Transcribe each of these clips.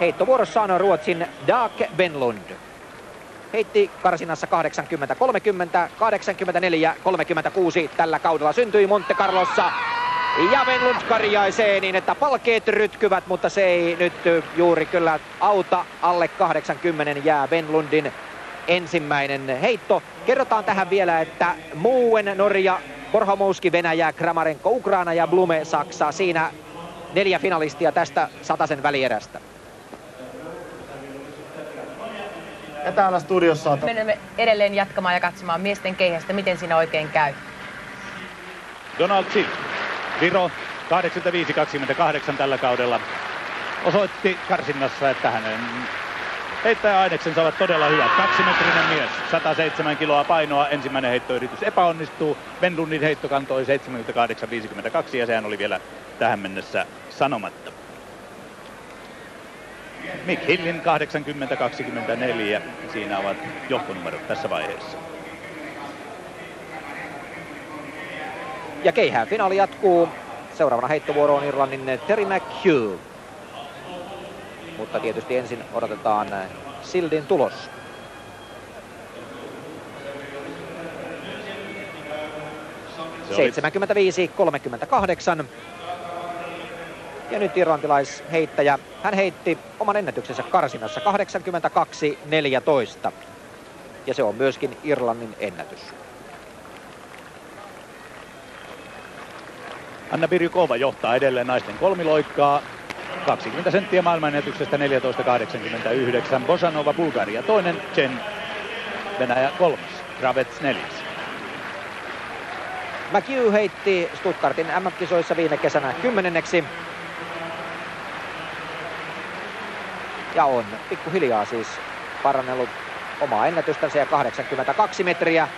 Heittovuorossa on Ruotsin Dag Benlund. Heitti karsinassa 80-30, 84-36 tällä kaudella syntyi Monte Carlossa. Ja Benlund karjaisee niin, että palkeet rytkyvät, mutta se ei nyt juuri kyllä auta. Alle 80 jää Benlundin ensimmäinen heitto. Kerrotaan tähän vielä, että Muuen Norja, Borhomouski Venäjä, Kramarenko Ukraina ja Blume Saksa. Siinä neljä finalistia tästä sataisen välierästä. Ja täällä studiossa on... Menemme edelleen jatkamaan ja katsomaan miesten keihästä, miten siinä oikein käy. Donald Silk, Viro 85-28 tällä kaudella osoitti karsinnassa, että hänen heittäjäaineksensa ovat todella hyvät. Kaksimetrinen mies, 107 kiloa painoa, ensimmäinen heittoyritys epäonnistuu. Ben heitto kantoi 78-52 ja sehän oli vielä tähän mennessä sanomatta. Mick Hillin 80-24. Siinä ovat johtonumerot tässä vaiheessa. Ja keihään finaali jatkuu. Seuraavana heittovuoroon Irlannin Terry McHugh. Mutta tietysti ensin odotetaan Sildin tulos. Se 75-38. Ja nyt irlantilais-heittäjä, hän heitti oman ennätyksensä karsinassa 82-14. Ja se on myöskin Irlannin ennätys. Anna Birjukova johtaa edelleen naisten kolmiloikkaa. 20 senttiä maailmanennätyksestä 14.89. Bosanova Bulgaria toinen, Chen Venäjä kolmas, Kravets neljäs. McHugh heitti Stuttgartin MM-kisoissa viime kesänä kymmenenneksi. Ja on pikkuhiljaa siis parannellut omaa ennätystänsä ja 82 metriä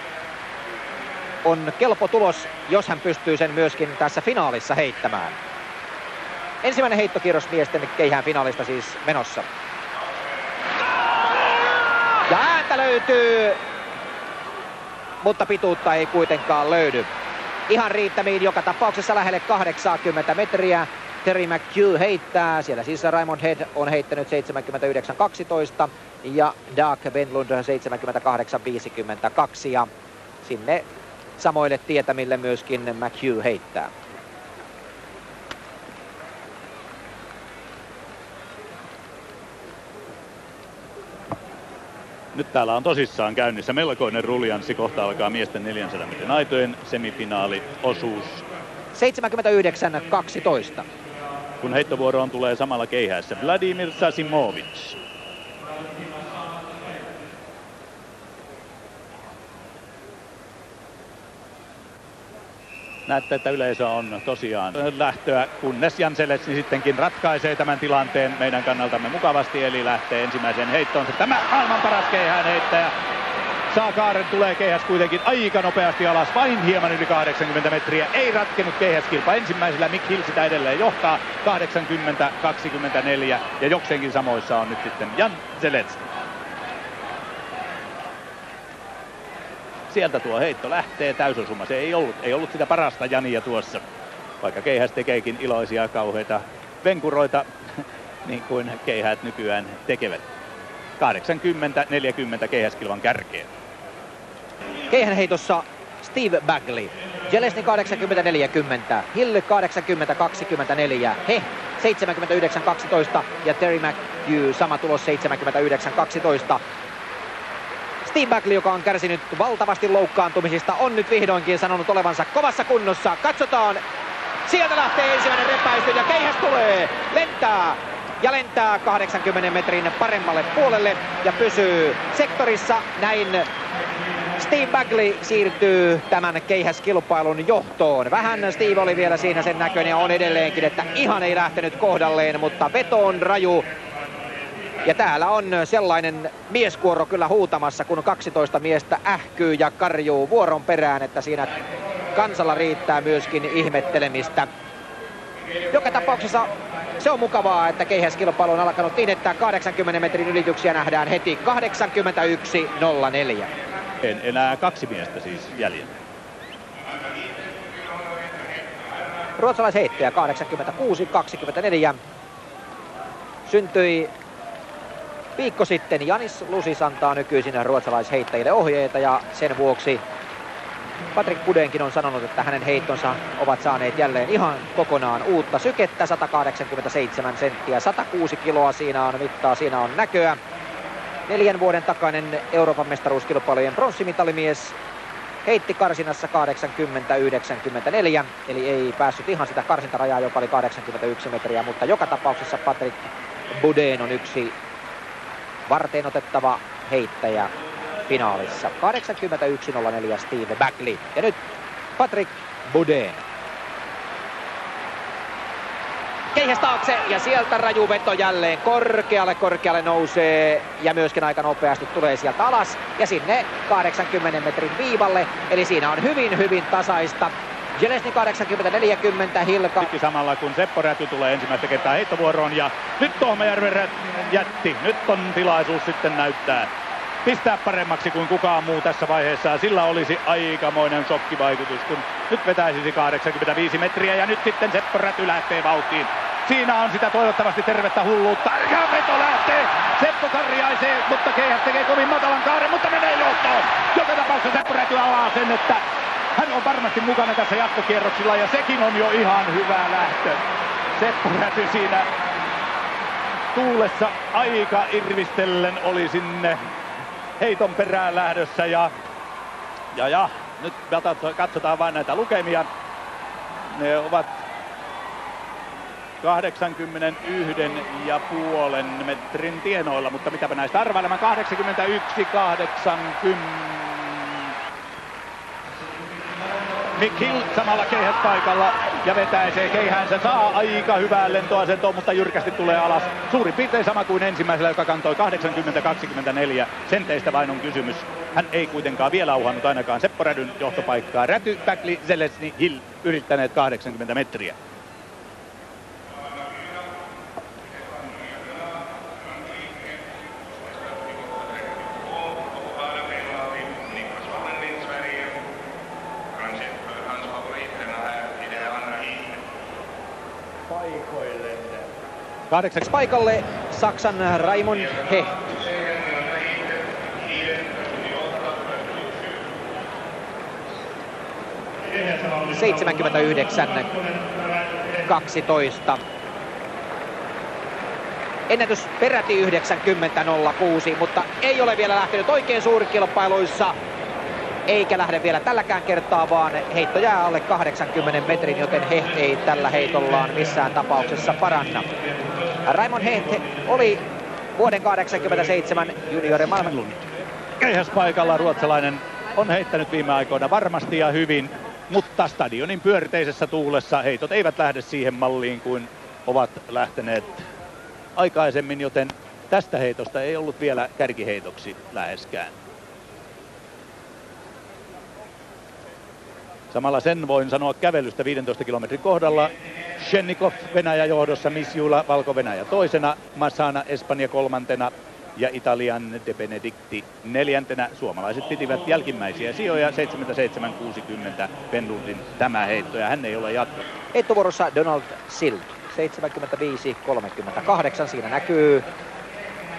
on kelpo tulos, jos hän pystyy sen myöskin tässä finaalissa heittämään. Ensimmäinen heittokierros miesten keihään finaalista siis menossa. Ja ääntä löytyy, mutta pituutta ei kuitenkaan löydy. Ihan riittämiin joka tapauksessa lähelle 80 metriä. Terry McHugh heittää. Siellä siis Raymond Head on heittänyt 79-12 ja Doug Benlund 78-52 ja sinne samoille tietämille myöskin McHugh heittää. Nyt täällä on tosissaan käynnissä melkoinen ruljanssi. Kohta alkaa miesten 400 metrin aitojen semifinaaliosuus. 79-12 kun heittovuoroon tulee samalla keihässä Vladimir Sasimovic. Näette, että yleisö on tosiaan lähtöä, kunnes Jan Selesni sittenkin ratkaisee tämän tilanteen meidän kannaltamme mukavasti, eli lähtee ensimmäiseen heittoon. Tämä maailman paras keihään heittäjä Saakaaren tulee keihäs kuitenkin aika nopeasti alas, vain hieman yli 80 metriä. Ei ratkenut keihäskilpa ensimmäisellä, Mick Hill sitä edelleen johtaa 80-24 ja jokseenkin samoissa on nyt sitten Jan Zeletski. Sieltä tuo heitto lähtee täysosuma. Se ei ollut, ei ollut sitä parasta Jania tuossa, vaikka keihäs tekeekin iloisia kauheita venkuroita, niin kuin keihät nykyään tekevät. 80-40 keihäskilvan kärkeen. Keihänheitossa Steve Bagley. Jelesni 80-40, Hill 80-24, He 79-12 ja Terry McHugh sama tulos 79-12. Steve Bagley, joka on kärsinyt valtavasti loukkaantumisista, on nyt vihdoinkin sanonut olevansa kovassa kunnossa. Katsotaan, sieltä lähtee ensimmäinen repäisty ja keihäs tulee, lentää ja lentää 80 metrin paremmalle puolelle ja pysyy sektorissa. Näin Steve Bagley siirtyy tämän keihäskilpailun johtoon. Vähän Steve oli vielä siinä sen näköinen ja on edelleenkin, että ihan ei lähtenyt kohdalleen, mutta veto on raju. Ja täällä on sellainen mieskuoro kyllä huutamassa, kun 12 miestä ähkyy ja karjuu vuoron perään, että siinä kansalla riittää myöskin ihmettelemistä. Joka tapauksessa se on mukavaa, että keihäskilpailu on alkanut niin, että 80 metrin ylityksiä nähdään heti 81.04. En enää kaksi miestä siis jäljellä. Ruotsalaisheittäjä 86-24. syntyi viikko sitten. Janis Lusis antaa nykyisin ruotsalaisheittäjille ohjeita ja sen vuoksi Patrick Budenkin on sanonut, että hänen heittonsa ovat saaneet jälleen ihan kokonaan uutta sykettä. 187 senttiä, 106 kiloa siinä on mittaa, siinä on näköä. Neljän vuoden takainen Euroopan mestaruuskilpailujen pronssimitalimies heitti karsinassa 80-94, eli ei päässyt ihan sitä karsintarajaa, joka oli 81 metriä, mutta joka tapauksessa Patrick Boudin on yksi varteen otettava heittäjä finaalissa. 81.04 Steve Backley. Ja nyt Patrick Boudin. Keihäs taakse ja sieltä raju veto jälleen korkealle, korkealle nousee ja myöskin aika nopeasti tulee sieltä alas ja sinne 80 metrin viivalle. Eli siinä on hyvin hyvin tasaista. Jelesni 80-40, Hilka. Sitten samalla kun Seppo Räty tulee ensimmäistä kertaa heittovuoroon ja nyt Tohmajärven jätti. Nyt on tilaisuus sitten näyttää pistää paremmaksi kuin kukaan muu tässä vaiheessa. Sillä olisi aikamoinen shokkivaikutus, kun nyt vetäisi 85 metriä ja nyt sitten Seppo Räty lähtee vauhtiin. Siinä on sitä toivottavasti tervettä hulluutta. Ja veto lähtee. Seppo karjaisee, mutta Keihäs tekee kovin matalan kaaren, mutta menee johtoon. Joka tapauksessa Seppo Räty avaa sen, että hän on varmasti mukana tässä jatkokierroksilla ja sekin on jo ihan hyvä lähtö. Seppo Räty siinä tuulessa aika irvistellen oli sinne heiton perään lähdössä ja, ja, ja nyt katsotaan vain näitä lukemia. Ne ovat 81 ja puolen metrin tienoilla, mutta mitäpä näistä arvailemaan 81, 80. Mick Hill samalla keihät paikalla ja vetäisee keihäänsä. Saa aika hyvää lentoasentoa, mutta jyrkästi tulee alas. Suurin piirtein sama kuin ensimmäisellä, joka kantoi 80-24. Senteistä vain on kysymys. Hän ei kuitenkaan vielä uhannut ainakaan Seppo Rädyn johtopaikkaa. Räty, Backli, Zelesni, Hill yrittäneet 80 metriä. Kahdeksaksi paikalle Saksan Raimon Hecht. Seitsemänkymmentäyhdeksän 12. Ennätys peräti 90.06, mutta ei ole vielä lähtenyt oikein suurkilpailuissa eikä lähde vielä tälläkään kertaa, vaan heitto jää alle 80 metrin, joten Hecht ei tällä heitollaan missään tapauksessa paranna. Raimon Hecht oli vuoden 87 juniorin maailman Keihäs paikalla ruotsalainen on heittänyt viime aikoina varmasti ja hyvin, mutta stadionin pyörteisessä tuulessa heitot eivät lähde siihen malliin kuin ovat lähteneet aikaisemmin, joten tästä heitosta ei ollut vielä kärkiheitoksi läheskään. Samalla sen voin sanoa kävelystä 15 kilometrin kohdalla. Shennikov Venäjä johdossa, Misjula Valko-Venäjä toisena, Masana Espanja kolmantena ja Italian De Benedicti neljäntenä. Suomalaiset pitivät jälkimmäisiä sijoja 77-60 Penlundin tämä heitto ja hän ei ole jatkanut. Heittovuorossa Donald Sild 75-38. Siinä näkyy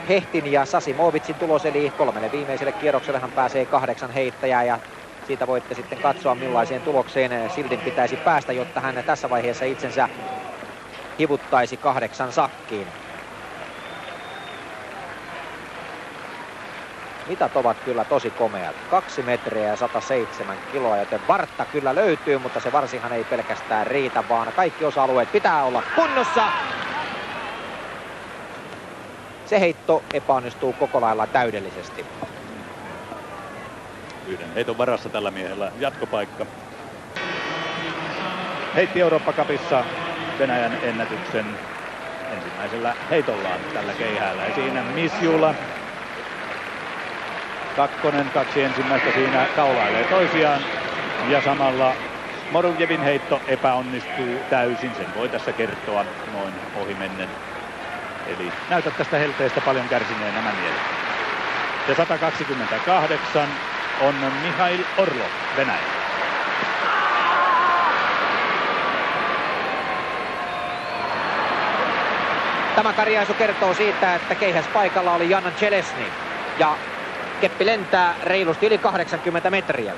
Hehtin ja Sasimovitsin tulos, eli kolmelle viimeiselle kierrokselle hän pääsee kahdeksan heittäjää ja siitä voitte sitten katsoa millaiseen tulokseen Sildin pitäisi päästä, jotta hän tässä vaiheessa itsensä hivuttaisi kahdeksan sakkiin. Mitat ovat kyllä tosi komeat. Kaksi metriä ja 107 kiloa, joten vartta kyllä löytyy, mutta se varsinhan ei pelkästään riitä, vaan kaikki osa-alueet pitää olla kunnossa. Se heitto epäonnistuu koko lailla täydellisesti. Yhden heiton varassa tällä miehellä jatkopaikka. Heitti Eurooppa-kapissa Venäjän ennätyksen ensimmäisellä heitollaan tällä keihäällä. Ja siinä Misjula. Kakkonen, kaksi ensimmäistä siinä kaulailee toisiaan. Ja samalla Morujevin heitto epäonnistuu täysin. Sen voi tässä kertoa noin ohimennen. Eli näytät tästä helteestä paljon kärsineen nämä miehet. Ja 128 on Mihail Orlov, Venäjä. Tämä karjaisu kertoo siitä, että keihäs paikalla oli Janna Chelesny. Ja keppi lentää reilusti yli 80 metriä.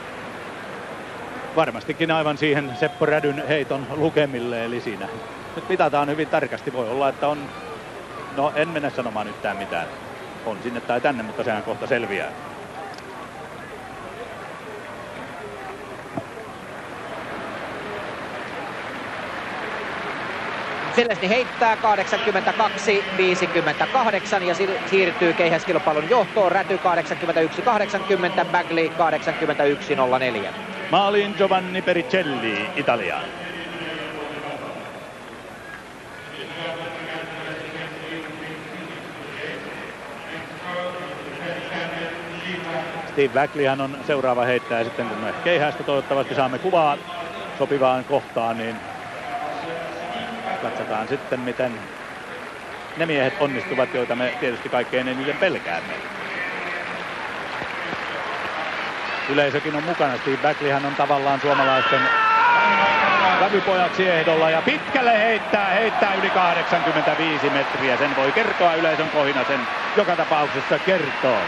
Varmastikin aivan siihen Seppo Rädyn heiton lukemille, eli siinä nyt mitataan hyvin tarkasti. Voi olla, että on, no en mennä sanomaan yhtään mitään. On sinne tai tänne, mutta sehän kohta selviää. Selesni heittää 82-58 ja siirtyy keihäskilpailun johtoon. Räty 81-80, Bagley 81-04. Maaliin Giovanni Pericelli, Italia. Steve Bagleyhan on seuraava heittäjä sitten kun me keihästä toivottavasti saamme kuvaa sopivaan kohtaan, niin katsotaan sitten miten ne miehet onnistuvat, joita me tietysti kaikkein eniten pelkäämme. Yleisökin on mukana. Steve Backleyhän on tavallaan suomalaisten Vävypojaksi ehdolla ja pitkälle heittää, heittää yli 85 metriä. Sen voi kertoa yleisön kohina, sen joka tapauksessa kertoo.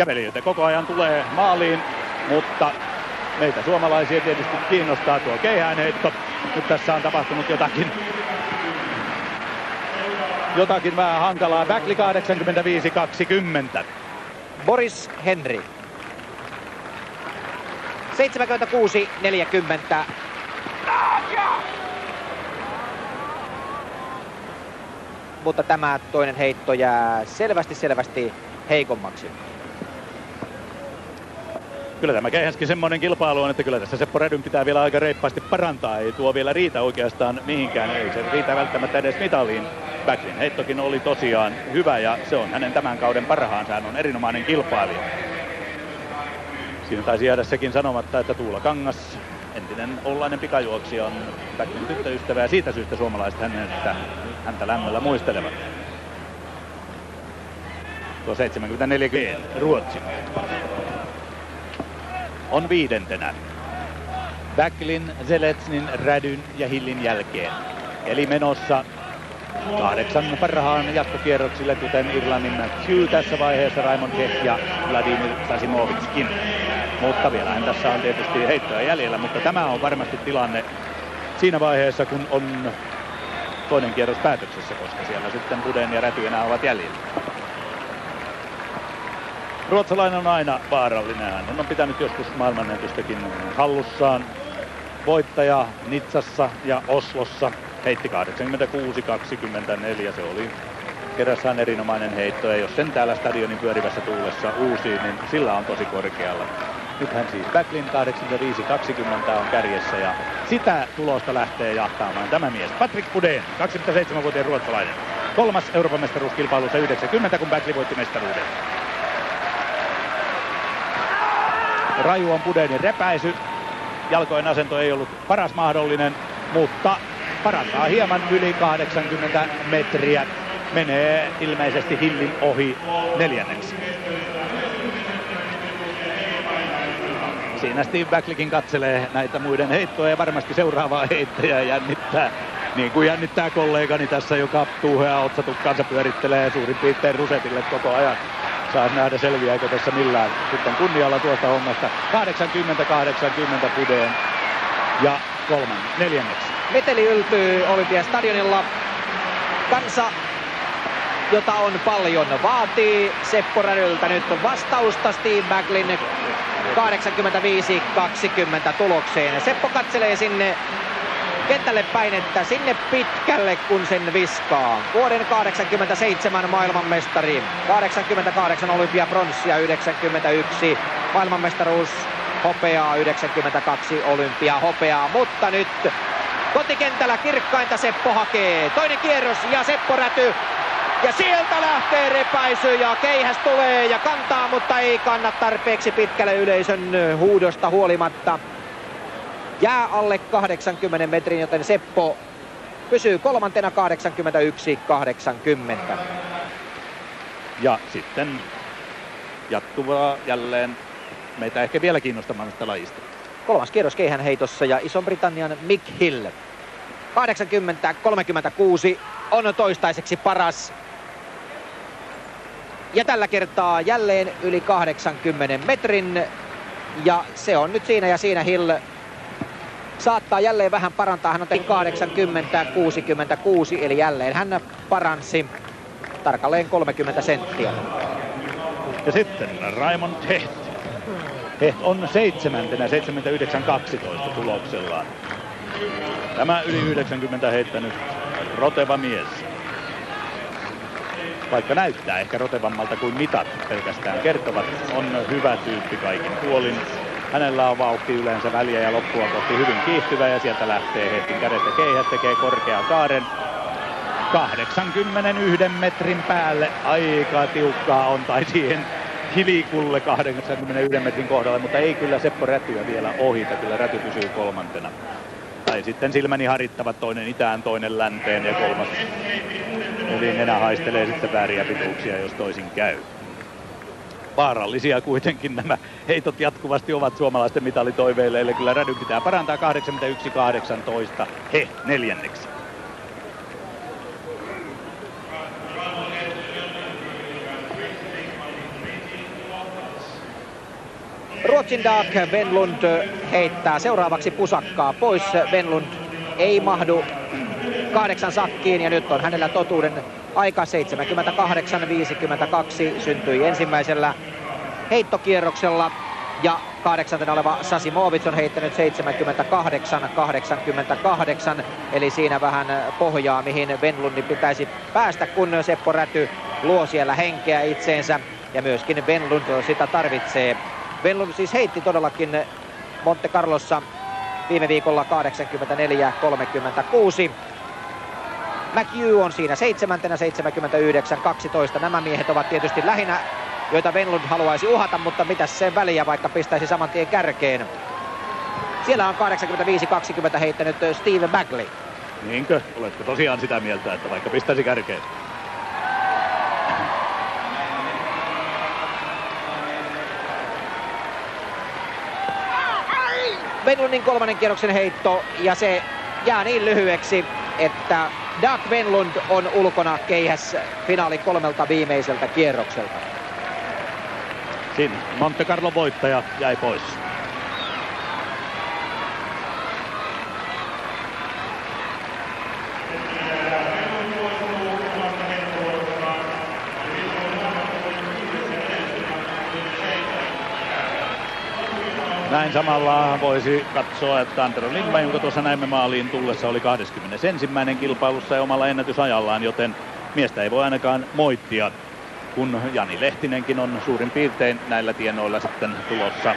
Kävelijöitä koko ajan tulee maaliin, mutta meitä suomalaisia tietysti kiinnostaa tuo keihäänheitto. Nyt tässä on tapahtunut jotakin jotakin vähän hankalaa. Backli 85-20. Boris Henry. 76-40. Mutta tämä toinen heitto jää selvästi selvästi heikommaksi kyllä tämä keihäskin semmoinen kilpailu on, että kyllä tässä Seppo Rädyn pitää vielä aika reippaasti parantaa. Ei tuo vielä riitä oikeastaan mihinkään, ei se riitä välttämättä edes mitaliin. Backlin heittokin oli tosiaan hyvä ja se on hänen tämän kauden parhaansa. Hän on erinomainen kilpailija. Siinä taisi jäädä sekin sanomatta, että Tuula Kangas, entinen ollainen pikajuoksija, on Backlin tyttöystävä ja siitä syystä suomalaiset hänen, että häntä lämmöllä muistelevat. Tuo 74 Ruotsi on viidentenä. Backlin, Zeletsnin, Rädyn ja Hillin jälkeen. Eli menossa kahdeksan parhaan jatkokierroksille, kuten Irlannin Matthew tässä vaiheessa, Raimond Kek ja Vladimir Sasimovitskin. Mutta vielähän tässä on tietysti heittoja jäljellä, mutta tämä on varmasti tilanne siinä vaiheessa, kun on toinen kierros päätöksessä, koska siellä sitten Buden ja Räty enää ovat jäljellä. Ruotsalainen on aina vaarallinen. Hän on pitänyt joskus maailmanennätystäkin hallussaan. Voittaja Nitsassa ja Oslossa heitti 86-24. Se oli kerrassaan erinomainen heitto. Ja jos sen täällä stadionin pyörivässä tuulessa uusii, niin sillä on tosi korkealla. Nythän siis Backlin 85-20 on kärjessä ja sitä tulosta lähtee jahtaamaan tämä mies. Patrick Puden, 27-vuotiaan ruotsalainen. Kolmas Euroopan mestaruuskilpailussa 90, kun Backlin voitti mestaruuden. Raju on Budenin repäisy. Jalkojen asento ei ollut paras mahdollinen, mutta parantaa hieman yli 80 metriä. Menee ilmeisesti Hillin ohi neljänneksi. Siinä Steve Backlikin katselee näitä muiden heittoja ja varmasti seuraavaa heittäjää jännittää. Niin kuin jännittää kollegani tässä, joka tuuheaa otsatukkaansa pyörittelee suurin piirtein rusetille koko ajan. Saas nähdä selviääkö tässä millään sitten kunnialla tuosta hommasta. 80-80 Pudeen ja kolman neljänneksi. Meteli yltyy Olympiastadionilla. Kansa jota on paljon, vaatii Seppo Rädyltä nyt vastausta Steve Backlin 85-20 tulokseen. Seppo katselee sinne kentälle päin, että sinne pitkälle kun sen viskaa. Vuoden 87 maailmanmestari, 88 olympiapronssia, 91 maailmanmestaruus hopeaa, 92 olympia hopeaa, mutta nyt kotikentällä kirkkainta Seppo hakee. Toinen kierros ja Seppo Räty ja sieltä lähtee repäisy ja keihäs tulee ja kantaa, mutta ei kanna tarpeeksi pitkälle yleisön huudosta huolimatta. Jää alle 80 metrin, joten Seppo pysyy kolmantena 81-80. Ja sitten jatkuvaa jälleen meitä ehkä vielä kiinnostamasta lajista. Kolmas kierros heitossa ja Ison-Britannian Mick Hill. 80-36 on toistaiseksi paras. Ja tällä kertaa jälleen yli 80 metrin. Ja se on nyt siinä ja siinä Hill saattaa jälleen vähän parantaa. Hän on tehnyt 80-66 eli jälleen hän paransi tarkalleen 30 senttiä. Ja sitten Raimond Hecht. Hecht on seitsemäntenä 79-12 tuloksellaan. Tämä yli 90 heittänyt roteva mies. Vaikka näyttää ehkä rotevammalta kuin mitat pelkästään kertovat, on hyvä tyyppi kaikin puolin. Hänellä on vauhti yleensä väliä ja loppua kohti hyvin kiihtyvä ja sieltä lähtee heti kädestä keihät, tekee korkea kaaren. 81 metrin päälle aika tiukkaa on tai siihen hilikulle 81 metrin kohdalle, mutta ei kyllä Seppo Rätyä vielä ohita, kyllä Räty pysyy kolmantena. Tai sitten silmäni harittavat toinen itään, toinen länteen ja kolmas. Eli nenä haistelee sitten vääriä pituuksia, jos toisin käy. Vaarallisia kuitenkin nämä heitot jatkuvasti ovat suomalaisten mitalitoiveille, eli kyllä Rädy pitää parantaa 81-18, he neljänneksi. Ruotsin Dag Venlund heittää seuraavaksi pusakkaa pois. Venlund ei mahdu kahdeksan sakkiin ja nyt on hänellä totuuden aika 78-52 syntyi ensimmäisellä heittokierroksella ja kahdeksantena oleva Sasi Movits on heittänyt 78-88, eli siinä vähän pohjaa, mihin Venlundin pitäisi päästä, kun Seppo Räty luo siellä henkeä itseensä. Ja myöskin Venlund sitä tarvitsee Vellun siis heitti todellakin Monte Carlossa viime viikolla 84-36. McHugh on siinä seitsemäntenä 79-12. Nämä miehet ovat tietysti lähinnä, joita Venlund haluaisi uhata, mutta mitä sen väliä, vaikka pistäisi saman tien kärkeen. Siellä on 85-20 heittänyt Steve Bagley. Niinkö? Oletko tosiaan sitä mieltä, että vaikka pistäisi kärkeen? Venlundin kolmannen kierroksen heitto ja se jää niin lyhyeksi, että Doug Venlund on ulkona keihäs finaali kolmelta viimeiseltä kierrokselta. Siinä Monte Carlo voittaja jäi pois. Näin samalla voisi katsoa, että Antero Lindberg, jonka tuossa näimme maaliin tullessa, oli 21. kilpailussa ja omalla ennätysajallaan, joten miestä ei voi ainakaan moittia, kun Jani Lehtinenkin on suurin piirtein näillä tienoilla sitten tulossa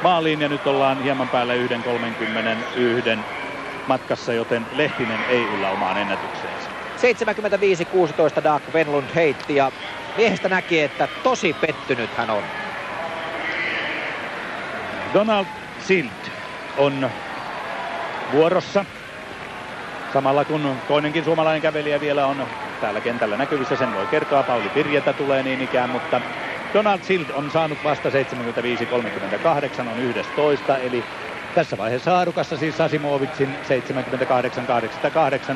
maaliin ja nyt ollaan hieman päälle 1.31 matkassa, joten Lehtinen ei yllä omaan ennätykseensä. 75-16 Dark Venlund heitti ja miehestä näki, että tosi pettynyt hän on. Donald Silt on vuorossa. Samalla kun toinenkin suomalainen kävelijä vielä on täällä kentällä näkyvissä, sen voi kertoa. Pauli Pirjetä tulee niin ikään, mutta Donald Silt on saanut vasta 75-38, on 11, eli tässä vaiheessa haarukassa siis Sasimovitsin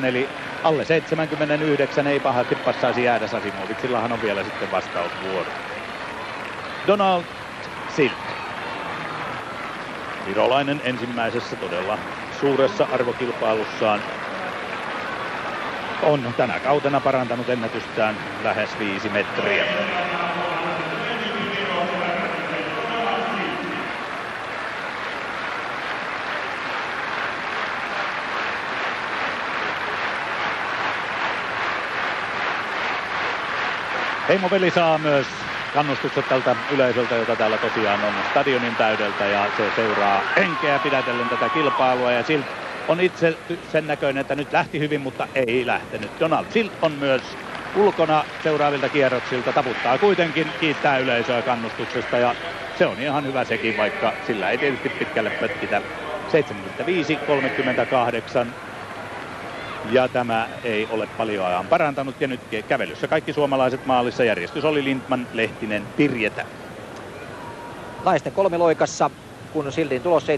78-88, eli alle 79 ei pahasti passaisi jäädä. Sasimovitsillahan on vielä sitten vastausvuoro. Donald Silt. Virolainen ensimmäisessä todella suuressa arvokilpailussaan on tänä kautena parantanut ennätystään lähes viisi metriä. Heimopeli saa myös kannustukset tältä yleisöltä, joka täällä tosiaan on stadionin täydeltä ja se seuraa henkeä pidätellen tätä kilpailua ja Silt on itse sen näköinen, että nyt lähti hyvin, mutta ei lähtenyt. Donald Silt on myös ulkona seuraavilta kierroksilta, taputtaa kuitenkin, kiittää yleisöä kannustuksesta ja se on ihan hyvä sekin, vaikka sillä ei tietysti pitkälle pötkitä 75-38. Ja tämä ei ole paljon ajan parantanut ja nyt kävelyssä kaikki suomalaiset maalissa. Järjestys oli Lindman, Lehtinen, Pirjetä. Naisten kolmiloikassa kun siltiin tulos 74-88.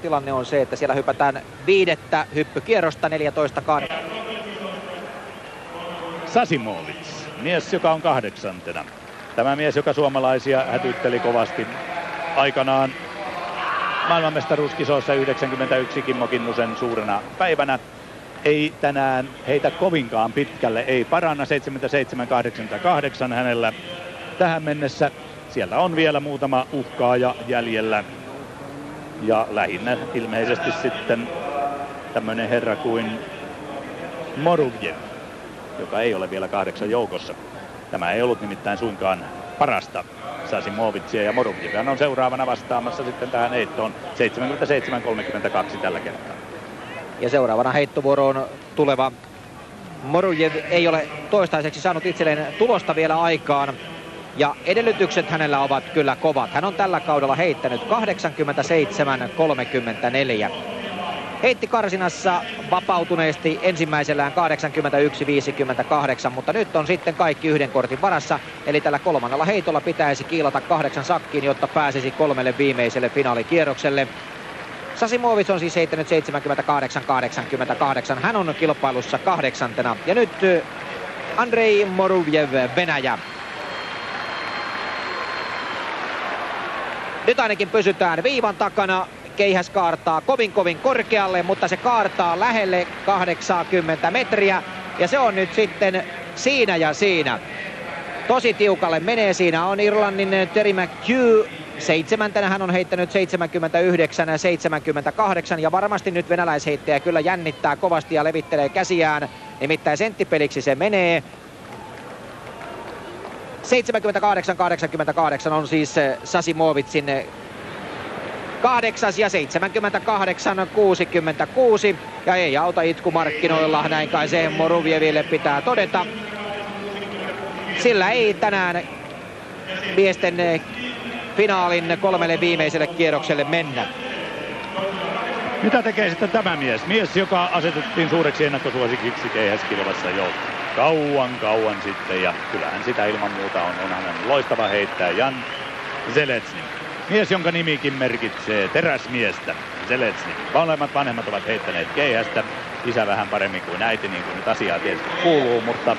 Tilanne on se, että siellä hypätään viidettä hyppykierrosta 14 Sasimovits, mies joka on kahdeksantena. Tämä mies, joka suomalaisia hätytteli kovasti aikanaan maailmanmestaruuskisoissa 91 Kimmo Kinnusen suurena päivänä. Ei tänään heitä kovinkaan pitkälle, ei paranna 77-88 hänellä tähän mennessä. Siellä on vielä muutama uhkaaja jäljellä. Ja lähinnä ilmeisesti sitten tämmöinen herra kuin Moruvjev, joka ei ole vielä kahdeksan joukossa. Tämä ei ollut nimittäin suinkaan parasta Sasimovitsia ja Moruvjev on seuraavana vastaamassa sitten tähän heittoon 77-32 tällä kertaa. Ja seuraavana heittovuoroon tuleva Morujev ei ole toistaiseksi saanut itselleen tulosta vielä aikaan. Ja edellytykset hänellä ovat kyllä kovat. Hän on tällä kaudella heittänyt 87-34. Heitti karsinassa vapautuneesti ensimmäisellään 81-58, mutta nyt on sitten kaikki yhden kortin varassa. Eli tällä kolmannella heitolla pitäisi kiilata kahdeksan sakkiin, jotta pääsisi kolmelle viimeiselle finaalikierrokselle. Sasimovits on siis heittänyt 78-88. Hän on kilpailussa kahdeksantena. Ja nyt Andrei Moruvjev, Venäjä. Nyt ainakin pysytään viivan takana. Keihäs kaartaa kovin kovin korkealle, mutta se kaartaa lähelle 80 metriä. Ja se on nyt sitten siinä ja siinä. Tosi tiukalle menee. Siinä on Irlannin Terry McHugh. Seitsemäntenä hän on heittänyt 79 ja 78 ja varmasti nyt venäläisheittäjä kyllä jännittää kovasti ja levittelee käsiään. Nimittäin senttipeliksi se menee. 78-88 on siis Sasimovitsin eh, kahdeksas ja 78-66. Ja ei auta itku markkinoilla, näin kai se Moruvieville pitää todeta. Sillä ei tänään miesten eh, finaalin kolmelle viimeiselle kierrokselle mennä. Mitä tekee sitten tämä mies? Mies, joka asetettiin suureksi ennakkosuosikiksi keihäskilvassa jo kauan kauan sitten ja kyllähän sitä ilman muuta on, on hänen loistava heittäjä Jan Zeletsny. Mies, jonka nimikin merkitsee teräsmiestä, Zeletsny. Molemmat vanhemmat ovat heittäneet keihästä, isä vähän paremmin kuin äiti, niin kuin nyt asiaa tietysti kuuluu, mutta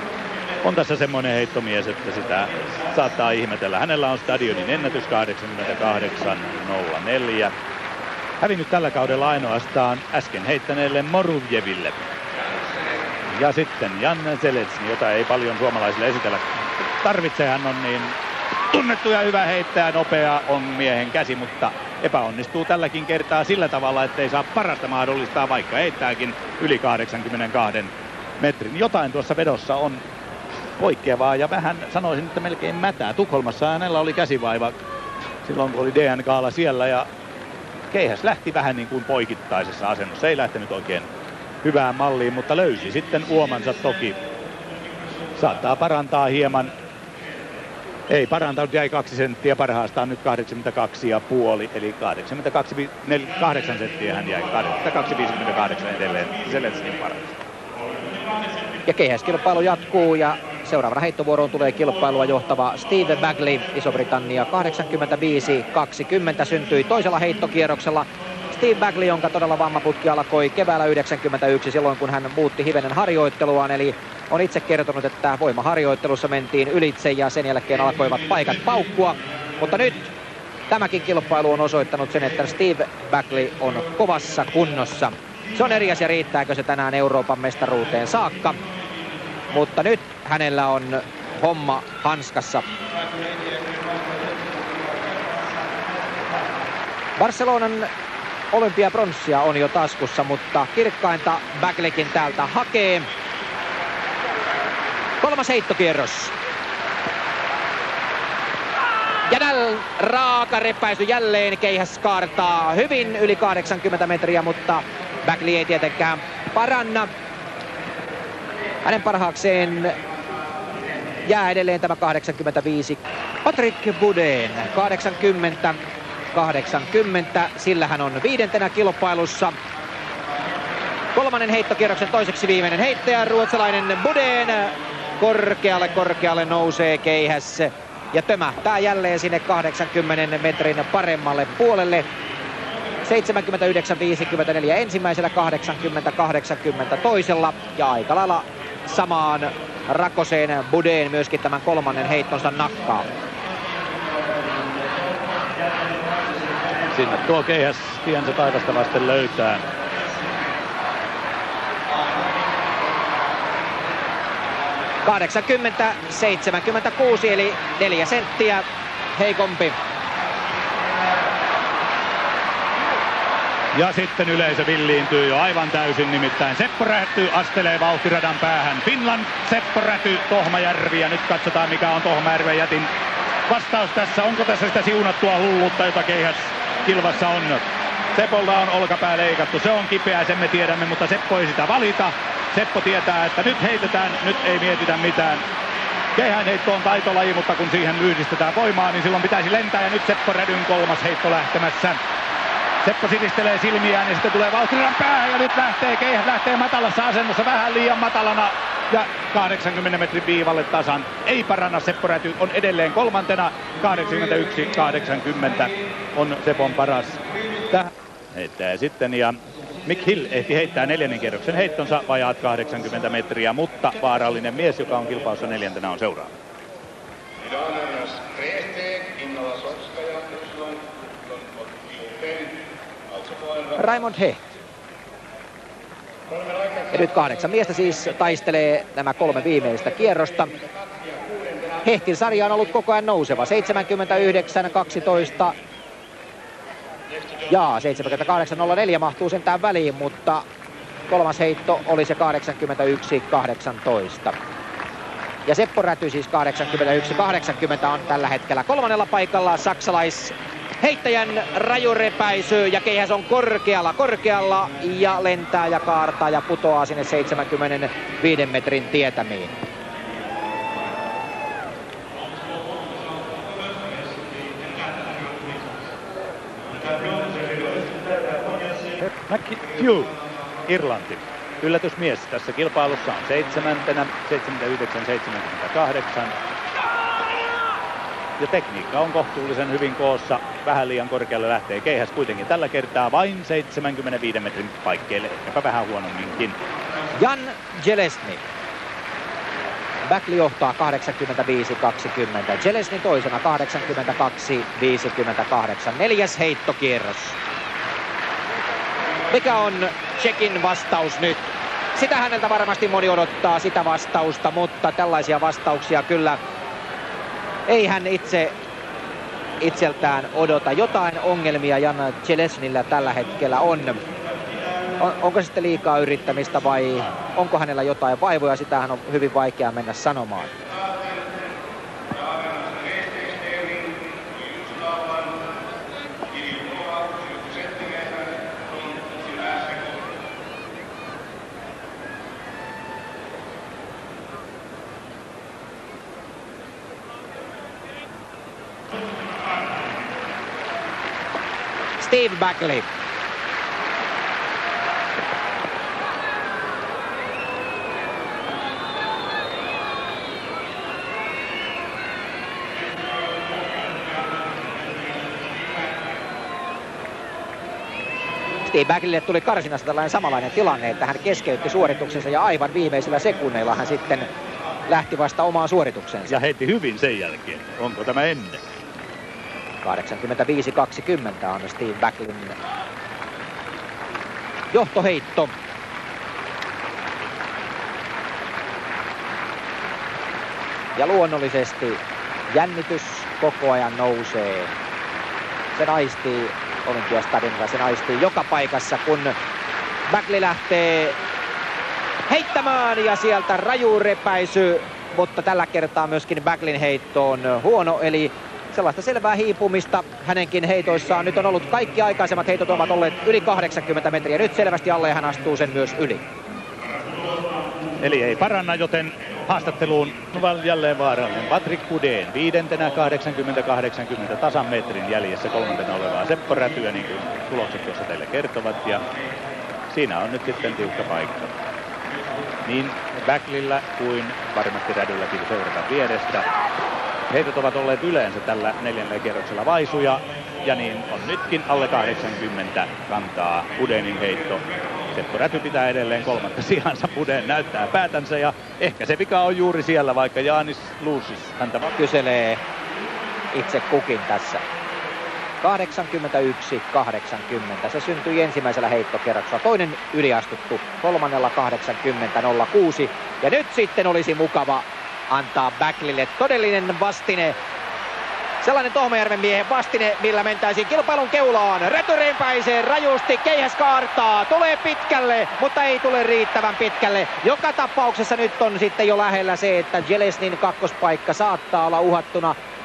on tässä semmoinen heittomies, että sitä saattaa ihmetellä. Hänellä on stadionin ennätys 88.04. Hävinnyt tällä kaudella ainoastaan äsken heittäneelle Moruvjeville. Ja sitten Janne Zeletsni, jota ei paljon suomalaisille esitellä. Tarvitsee hän on niin tunnettu ja hyvä heittäjä, nopea on miehen käsi, mutta epäonnistuu tälläkin kertaa sillä tavalla, ettei saa parasta mahdollistaa, vaikka heittääkin yli 82 metrin. Jotain tuossa vedossa on poikkeavaa ja vähän sanoisin, että melkein mätää. Tukholmassa hänellä oli käsivaiva silloin, kun oli DNKlla siellä ja keihäs lähti vähän niin kuin poikittaisessa asennossa. Ei lähtenyt oikein hyvään malliin, mutta löysi sitten uomansa toki. Saattaa parantaa hieman. Ei parantanut, jäi kaksi senttiä parhaastaan nyt 82,5, eli 82, 8 senttiä hän jäi, 82,58 edelleen Zelenskin paras. Ja keihäskilpailu jatkuu ja seuraavana heittovuoroon tulee kilpailua johtava Steve Bagley, Iso-Britannia 85-20 syntyi toisella heittokierroksella Steve Bagley, jonka todella vammaputki alkoi keväällä 91 silloin, kun hän muutti hivenen harjoitteluaan. Eli on itse kertonut, että voimaharjoittelussa mentiin ylitse ja sen jälkeen alkoivat paikat paukkua. Mutta nyt tämäkin kilpailu on osoittanut sen, että Steve Bagley on kovassa kunnossa. Se on eri asia, riittääkö se tänään Euroopan mestaruuteen saakka. Mutta nyt hänellä on homma hanskassa. Barcelonan olympiapronssia on jo taskussa, mutta kirkkainta Backlekin täältä hakee. Kolmas heittokierros. Ja näin raaka repäisy jälleen keihäs kaartaa hyvin yli 80 metriä, mutta Backley ei tietenkään paranna. Hänen parhaakseen jää edelleen tämä 85. Patrick Boudin 80 80. Sillä hän on viidentenä kilpailussa. Kolmannen heittokierroksen toiseksi viimeinen heittäjä, ruotsalainen Budeen. Korkealle, korkealle nousee keihässä ja tömähtää jälleen sinne 80 metrin paremmalle puolelle. 79-54 ensimmäisellä, 80-80 toisella ja aika lailla samaan Rakoseen Budeen myöskin tämän kolmannen heittonsa nakkaa. Sinne tuo keihäs tiensä taivasta vasten löytää. Kahdeksankymmentä, 76 eli neljä senttiä heikompi. Ja sitten yleisö villiintyy jo aivan täysin, nimittäin Seppo Räty astelee vauhtiradan päähän. Finland, Seppo Räty, Tohmajärvi ja nyt katsotaan mikä on Tohmajärven jätin vastaus tässä. Onko tässä sitä siunattua hulluutta, jota keihäs kilvassa on? Sepolta on olkapää leikattu, se on kipeää, sen me tiedämme, mutta Seppo ei sitä valita. Seppo tietää, että nyt heitetään, nyt ei mietitä mitään. Keihäänheitto on taitolaji, mutta kun siihen yhdistetään voimaa, niin silloin pitäisi lentää. Ja nyt Seppo Rädyn kolmas heitto lähtemässä. Seppo silistelee silmiään ja sitten tulee vauhtiradan päähän ja nyt lähtee, keihäs lähtee matalassa asennossa vähän liian matalana ja 80 metrin viivalle tasan. Ei paranna Seppo Räty, on edelleen kolmantena, 81-80 on Sepon paras. Tähän heittää sitten ja Mick Hill ehti heittää neljännen kierroksen heittonsa vajaat 80 metriä, mutta vaarallinen mies, joka on kilpaussa neljäntenä, on seuraava. Raimond He. Ja nyt kahdeksan miestä siis taistelee nämä kolme viimeistä kierrosta. Hehtin sarja on ollut koko ajan nouseva. 79, 12 ja 78.04 mahtuu sentään väliin, mutta kolmas heitto oli se 81-18. Ja Seppo Räty siis 81-80 on tällä hetkellä kolmannella paikalla saksalais heittäjän rajurepäisy ja keihäs on korkealla, korkealla ja lentää ja kaartaa ja putoaa sinne 75 metrin tietämiin. McHugh, Irlanti. Yllätysmies tässä kilpailussa on seitsemäntenä, 79-78. Ja tekniikka on kohtuullisen hyvin koossa. Vähän liian korkealle lähtee keihäs kuitenkin tällä kertaa vain 75 metrin paikkeille, ehkäpä vähän huonomminkin. Jan Jelesny. Backli johtaa 85-20. Jelesny toisena 82-58. Neljäs heittokierros. Mikä on Tsekin vastaus nyt? Sitä häneltä varmasti moni odottaa, sitä vastausta, mutta tällaisia vastauksia kyllä ei hän itse itseltään odota. Jotain ongelmia Jan Chelesnillä tällä hetkellä on. on. Onko se sitten liikaa yrittämistä vai onko hänellä jotain vaivoja? Sitähän on hyvin vaikea mennä sanomaan. Steve Backley. Steve Backleylle tuli karsinassa tällainen samanlainen tilanne, että hän keskeytti suorituksensa ja aivan viimeisillä sekunneilla hän sitten lähti vasta omaan suorituksensa. Ja heitti hyvin sen jälkeen. Onko tämä ennen? 85-20 on Steve Backlin johtoheitto. Ja luonnollisesti jännitys koko ajan nousee. Se naistii Olympiastadionilla, se naistii joka paikassa, kun Backley lähtee heittämään ja sieltä raju repäisy, mutta tällä kertaa myöskin Backlin heitto on huono, eli sellaista selvää hiipumista hänenkin heitoissaan. Nyt on ollut kaikki aikaisemmat heitot ovat olleet yli 80 metriä. Nyt selvästi alle hän astuu sen myös yli. Eli ei paranna, joten haastatteluun jälleen vaarallinen Patrick Pudeen viidentenä 80-80 tasan metrin jäljessä kolmantena olevaa Seppo Rätyä, niin kuin tulokset tuossa teille kertovat. Ja siinä on nyt sitten tiukka paikka. Niin Backlillä kuin varmasti Rädylläkin seurata vierestä. Heitot ovat olleet yleensä tällä neljännellä kierroksella vaisuja ja niin on nytkin alle 80 kantaa Pudenin heitto. Seppo Räty pitää edelleen kolmatta sijansa. Puden näyttää päätänsä ja ehkä se vika on juuri siellä, vaikka Jaanis Luusis häntä kyselee itse kukin tässä. 81-80. Se syntyi ensimmäisellä heittokerroksella. Toinen yliastuttu kolmannella 80-06. Ja nyt sitten olisi mukava antaa Backlille todellinen vastine Sellainen Tohmajärven miehen vastine, millä mentäisiin kilpailun keulaan. Räty repäisee rajusti, keihäs kaartaa, tulee pitkälle, mutta ei tule riittävän pitkälle. Joka tapauksessa nyt on sitten jo lähellä se, että Jelesnin kakkospaikka saattaa olla uhattuna 82-58,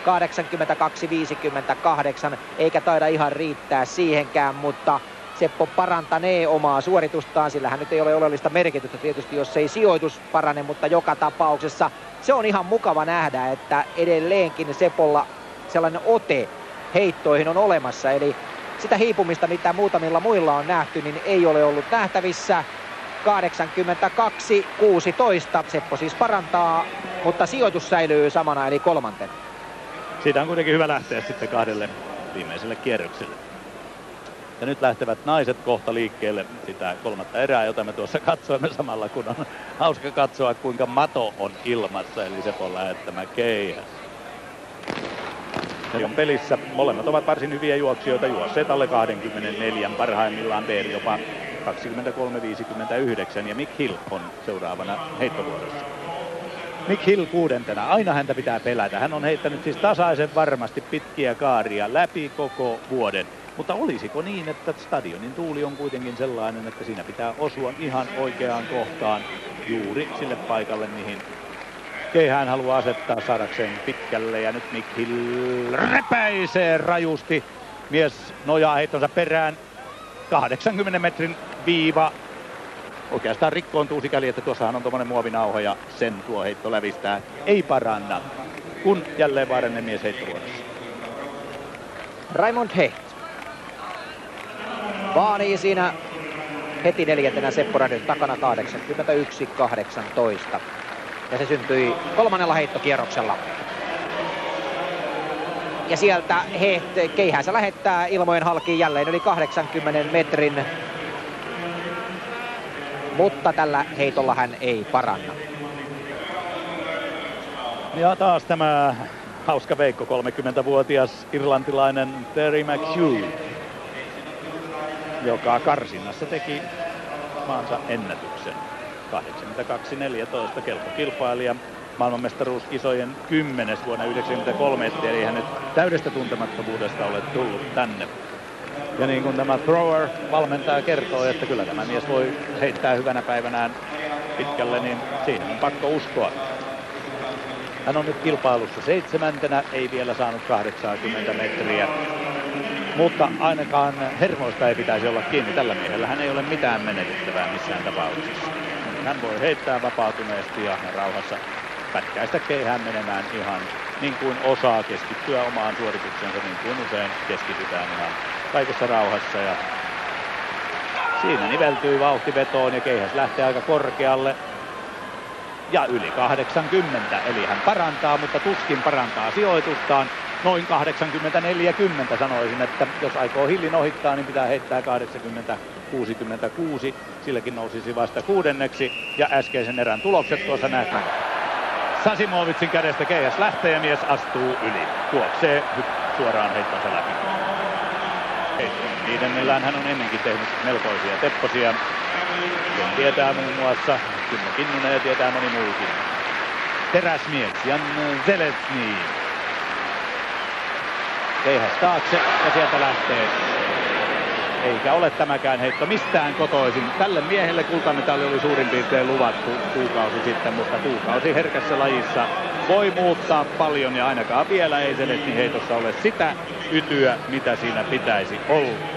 eikä taida ihan riittää siihenkään, mutta Seppo parantanee omaa suoritustaan, sillä hän nyt ei ole oleellista merkitystä tietysti, jos ei sijoitus parane, mutta joka tapauksessa se on ihan mukava nähdä, että edelleenkin Sepolla sellainen ote heittoihin on olemassa. Eli sitä hiipumista, mitä muutamilla muilla on nähty, niin ei ole ollut nähtävissä. 82-16. Seppo siis parantaa, mutta sijoitus säilyy samana eli kolmanten. Siitä on kuitenkin hyvä lähteä sitten kahdelle viimeiselle kierrokselle. Ja nyt lähtevät naiset kohta liikkeelle sitä kolmatta erää, jota me tuossa katsoimme samalla, kun on hauska katsoa, kuinka mato on ilmassa, eli Sepon lähettämä keihäs on pelissä. Molemmat ovat varsin hyviä juoksijoita, juosseet alle 24, parhaimmillaan B jopa 23-59 ja Mick Hill on seuraavana heittovuorossa. Mick Hill kuudentena, aina häntä pitää pelätä. Hän on heittänyt siis tasaisen varmasti pitkiä kaaria läpi koko vuoden. Mutta olisiko niin, että stadionin tuuli on kuitenkin sellainen, että siinä pitää osua ihan oikeaan kohtaan juuri sille paikalle, mihin Keihään haluaa asettaa saadakseen pitkälle ja nyt Hill repäisee rajusti. Mies nojaa heittonsa perään. 80 metrin viiva. Oikeastaan rikkoontuu sikäli, että tuossahan on tuommoinen muovinauha ja sen tuo heitto lävistää. Ei paranna, kun jälleen vaarallinen mies heittovuorossa. Raimond Hecht. Vaanii siinä heti neljäntenä Seppo Rädyn takana 81-18 ja se syntyi kolmannella heittokierroksella. Ja sieltä he, keihänsä lähettää ilmojen halkiin jälleen yli 80 metrin. Mutta tällä heitolla hän ei paranna. Ja taas tämä hauska veikko, 30-vuotias irlantilainen Terry McHugh, joka karsinnassa teki maansa ennätyksen. 82-14 kilpailija maailmanmestaruus kisojen kymmenes vuonna 1993, ettei ei nyt täydestä tuntemattomuudesta ole tullut tänne. Ja niin kuin tämä thrower valmentaja kertoo, että kyllä tämä mies voi heittää hyvänä päivänään pitkälle, niin siinä on pakko uskoa. Hän on nyt kilpailussa seitsemäntenä, ei vielä saanut 80 metriä. Mutta ainakaan hermoista ei pitäisi olla kiinni. Tällä miehellä hän ei ole mitään menetettävää missään tapauksessa. Hän voi heittää vapautuneesti ja rauhassa pätkäistä keihään menemään ihan niin kuin osaa keskittyä omaan suorituksensa, niin kuin usein keskitytään ihan kaikessa rauhassa. Ja siinä niveltyy vauhti vetoon ja keihäs lähtee aika korkealle ja yli 80, eli hän parantaa, mutta tuskin parantaa sijoitustaan. Noin 80-40 sanoisin, että jos aikoo Hillin ohittaa, niin pitää heittää 80 66. Silläkin nousisi vasta kuudenneksi. Ja äskeisen erän tulokset tuossa nähdään. Sasimovitsin kädestä keihäs lähtee ja mies astuu yli. Tuoksee suoraan heittonsa läpi. Viidennellään hän on ennenkin tehnyt melkoisia tepposia. Sen tietää muun muassa Kimmo Kinnunen ja tietää moni muukin. Teräsmies Jan Zeletsny. Keihäs taakse ja sieltä lähtee eikä ole tämäkään heitto mistään kotoisin. Tälle miehelle kultamitali oli suurin piirtein luvattu kuukausi sitten, mutta kuukausi herkässä lajissa voi muuttaa paljon ja ainakaan vielä ei Selestin heitossa ole sitä ytyä, mitä siinä pitäisi olla.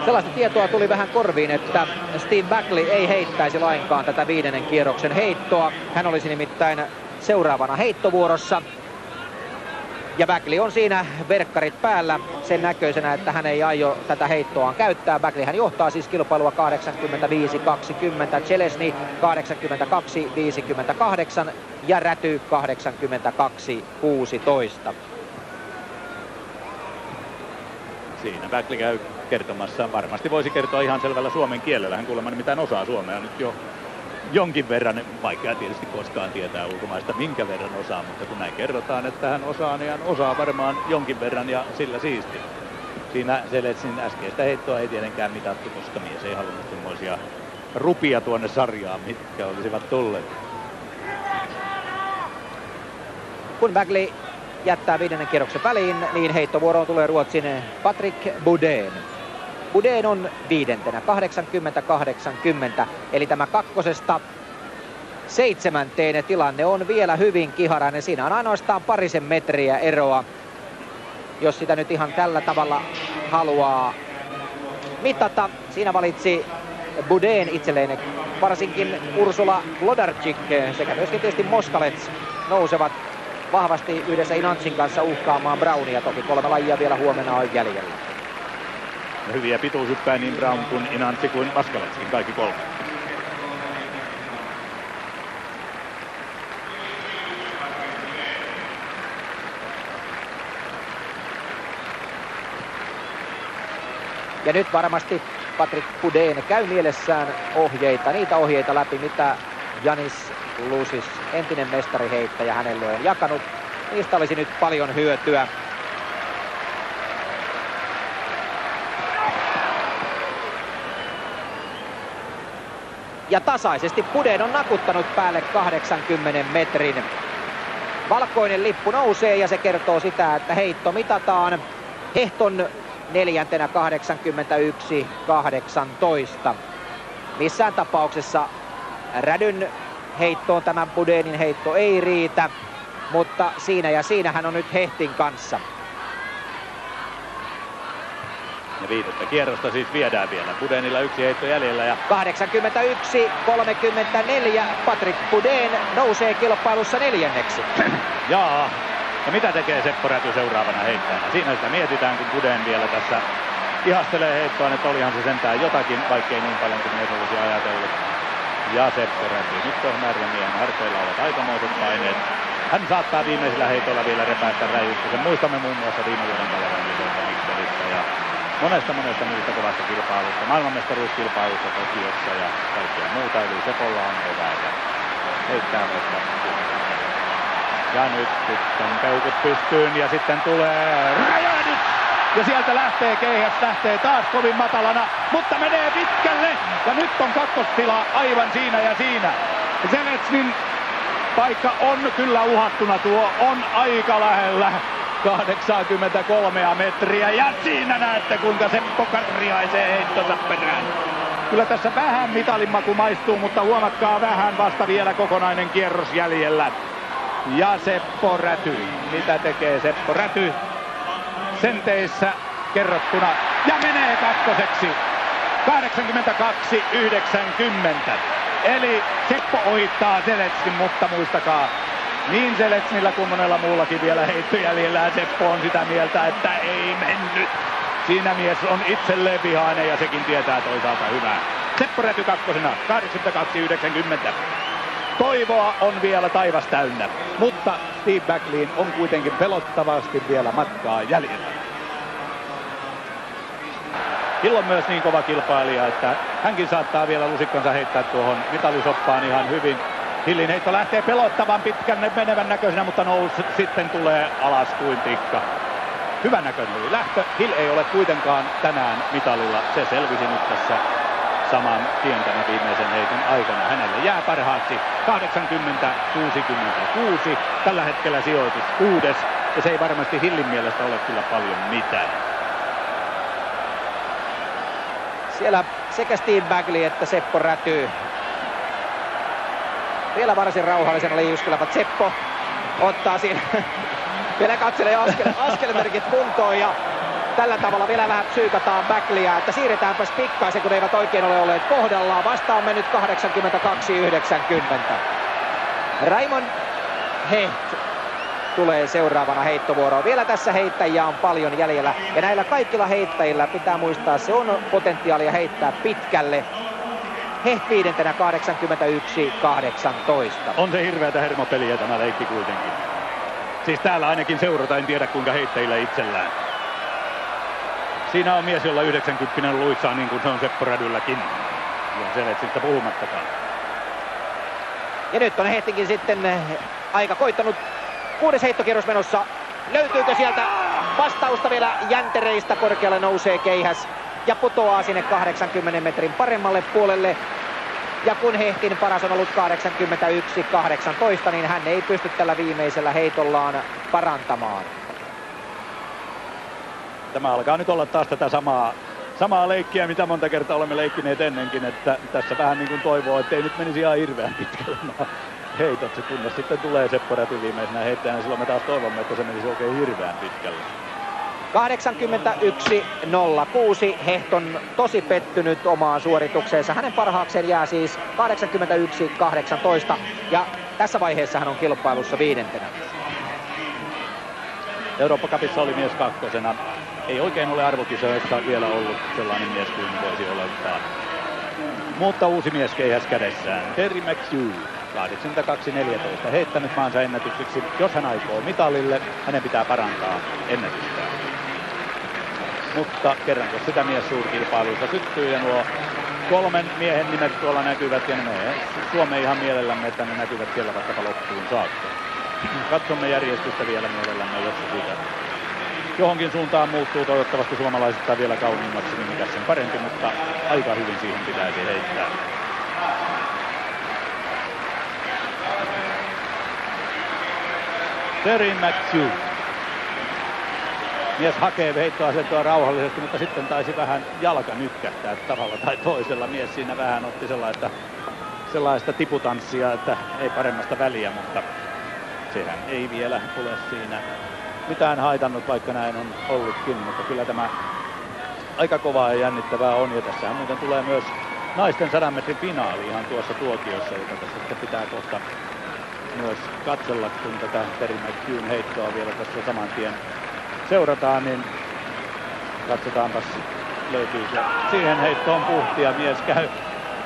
Sellaista tietoa tuli vähän korviin, että Steve Backley ei heittäisi lainkaan tätä viidennen kierroksen heittoa. Hän olisi nimittäin seuraavana heittovuorossa. Ja Backley on siinä verkkarit päällä sen näköisenä, että hän ei aio tätä heittoaan käyttää. Backley hän johtaa siis kilpailua 85-20, Chelesny 82-58 ja Räty 82-16. Siinä Backley käy kertomassa. Varmasti voisi kertoa ihan selvällä suomen kielellä. Hän kuulemma nimittäin osaa suomea nyt jo jonkin verran. Vaikea tietysti koskaan tietää ulkomaista minkä verran osaa, mutta kun näin kerrotaan, että hän osaa, niin hän osaa varmaan jonkin verran ja sillä siisti. Siinä Seletsin äskeistä heittoa ei tietenkään mitattu, koska mies ei halunnut semmoisia rupia tuonne sarjaan, mitkä olisivat tulleet. Kun Bagley jättää viidennen kierroksen väliin, niin heittovuoroon tulee Ruotsin Patrick Boudin. Boudin on viidentenä, 80-80, eli tämä kakkosesta seitsemänteen tilanne on vielä hyvin kiharainen. Siinä on ainoastaan parisen metriä eroa, jos sitä nyt ihan tällä tavalla haluaa mitata. Siinä valitsi Boudin itselleen varsinkin Ursula Lodarczyk sekä myöskin tietysti Moskalets nousevat vahvasti yhdessä Inantsin kanssa uhkaamaan Brownia. Toki kolme lajia vielä huomenna on jäljellä. Hyviä pituushyppää niin Brown kuin Inantsi kuin Maskaletskin, kaikki kolme. Ja nyt varmasti Patrick Pudeen käy mielessään ohjeita, niitä ohjeita läpi, mitä Janis Lusis, entinen mestariheittäjä, hänelle on jakanut. Niistä olisi nyt paljon hyötyä. Ja tasaisesti Puden on nakuttanut päälle 80 metrin. Valkoinen lippu nousee ja se kertoo sitä, että heitto mitataan Hehton neljäntenä 81-18. Missään tapauksessa Rädyn heittoon tämä Budenin heitto ei riitä, mutta siinä ja siinä hän on nyt Hehtin kanssa. Ja viidettä kierrosta siis viedään vielä. Budenilla yksi heitto jäljellä. Ja... 81-34 Patrick Buden nousee kilpailussa neljänneksi. Jaa, ja mitä tekee Seppo Räty seuraavana heittäjänä? Siinä sitä mietitään, kun Buden vielä tässä ihastelee heittoon, että olihan se sentään jotakin, vaikkei niin paljon kuin mies olisi ajatellut. Ja Seppo Räty. Nyt on miehen harteilla ovat aikamoiset paineet. Hän saattaa viimeisillä heitoilla vielä repäistä räjystä. Sen muistamme muun muassa viime vuoden Mikkelistä ja monesta monesta muusta kovasta kilpailusta, maailmanmestaruuskilpailusta Tokiossa ja kaikkea muuta. Eli Sepolla on eväät ja heittää vaikka ja nyt sitten peukut pystyyn ja sitten tulee räjähdys! Ja sieltä lähtee keihäs, lähtee taas kovin matalana, mutta menee pitkälle. Ja nyt on kakkostila aivan siinä ja siinä. Zeletsnin paikka on kyllä uhattuna, tuo on aika lähellä. 83 metriä ja siinä näette kuinka Seppo karriaisee heittonsa perään. Kyllä tässä vähän mitalin maistuu, mutta huomatkaa vähän vasta vielä kokonainen kierros jäljellä. Ja Seppo Räty. Mitä tekee Seppo Räty? Senteissä kerrottuna ja menee kakkoseksi. 82-90. Eli Seppo ohittaa Zeletskin, mutta muistakaa, niin Zeletsnillä kuin monella muullakin vielä heitto jäljellä. Seppo on sitä mieltä, että ei mennyt. Siinä mies on itselleen vihainen ja sekin tietää toisaalta hyvää. Seppo Räty kakkosena, 82-90. Toivoa on vielä taivas täynnä, mutta Steve Backleyn on kuitenkin pelottavasti vielä matkaa jäljellä. Hill on myös niin kova kilpailija, että hänkin saattaa vielä lusikkansa heittää tuohon vitalisoppaan ihan hyvin. Hillin heitto lähtee pelottavan pitkän menevän näköisenä, mutta nous sitten tulee alas kuin tikka. Hyvän näköinen oli lähtö. Hill ei ole kuitenkaan tänään mitalilla. Se selvisi nyt tässä saman tien tämän viimeisen heiton aikana. Hänelle jää parhaaksi 80-66. Tällä hetkellä sijoitus kuudes. Ja se ei varmasti Hillin mielestä ole kyllä paljon mitään. Siellä sekä Steve Bagley että Seppo Räty. Vielä varsin rauhallisena liuskelevat. Seppo ottaa siinä vielä katselee askel, askelmerkit kuntoon ja tällä tavalla vielä vähän psyykataan backliä, että siirretäänpäs pikkaisen, kun eivät oikein ole olleet kohdallaan. Vasta on mennyt 82-90. Raimon Heht tulee seuraavana heittovuoroon. Vielä tässä heittäjiä on paljon jäljellä. Ja näillä kaikilla heittäjillä pitää muistaa, se on potentiaalia heittää pitkälle. Heht viidentenä 81-18. On se hirveätä hermopeliä tämä leikki kuitenkin. Siis täällä ainakin seurata, en tiedä kuinka heittäjillä itsellään. Siinä on mies, jolla 90 luissaan niin kuin se on Seppo Rädylläkin. Ja sitten puhumattakaan. Ja nyt on Hehtikin sitten eh, aika koittanut kuudes heittokierros menossa. Löytyykö sieltä vastausta vielä jäntereistä? Korkealle nousee keihäs ja putoaa sinne 80 metrin paremmalle puolelle. Ja kun Hehtin paras on ollut 81-18, niin hän ei pysty tällä viimeisellä heitollaan parantamaan. Tämä alkaa nyt olla taas tätä samaa, samaa leikkiä, mitä monta kertaa olemme leikkineet ennenkin, että tässä vähän niin kuin toivoo, että ei nyt menisi ihan hirveän pitkälle heitot, kunnes sitten tulee Seppo Räty viimeisenä heittäjänä, silloin me taas toivomme, että se menisi oikein hirveän pitkälle. 81-06. Hehton tosi pettynyt omaan suoritukseensa. Hänen parhaakseen jää siis 81-18 ja tässä vaiheessa hän on kilpailussa viidentenä. Eurooppa Cupissa oli mies kakkosena. Ei oikein ole arvokisoissa vielä ollut sellainen mies kuin voisi olettaa. Mutta uusi mies keihäs kädessään. Terry McHugh 82-14 heittänyt maansa ennätykseksi. Jos hän aikoo mitalille, hänen pitää parantaa ennätystään. Mutta kerran kun sitä mies suurkilpailuissa syttyy ja nuo kolmen miehen nimet tuolla näkyvät ja me Suomeen ihan mielellämme, että ne näkyvät siellä vaikkapa loppuun saakka. Katsomme järjestystä vielä mielellämme, jos se siitä johonkin suuntaan muuttuu. Toivottavasti suomalaisista vielä kauniimmaksi, niin mikä sen parempi, mutta aika hyvin siihen pitäisi heittää. Terry McHugh. Mies hakee heittoasentoa rauhallisesti, mutta sitten taisi vähän jalka nytkähtää tavalla tai toisella. Mies siinä vähän otti sellaista, sellaista tiputanssia, että ei paremmasta väliä, mutta sehän ei vielä ole siinä mitään haitannut, vaikka näin on ollutkin, mutta kyllä tämä aika kovaa ja jännittävää on. Ja tässähän muuten tulee myös naisten 100 metrin finaali ihan tuossa tuokiossa, joka tässä sitten pitää kohta myös katsella, kun tätä Terry heittoa vielä tässä saman tien seurataan, niin katsotaanpas löytyy se. Siihen heittoon puhtia mies käy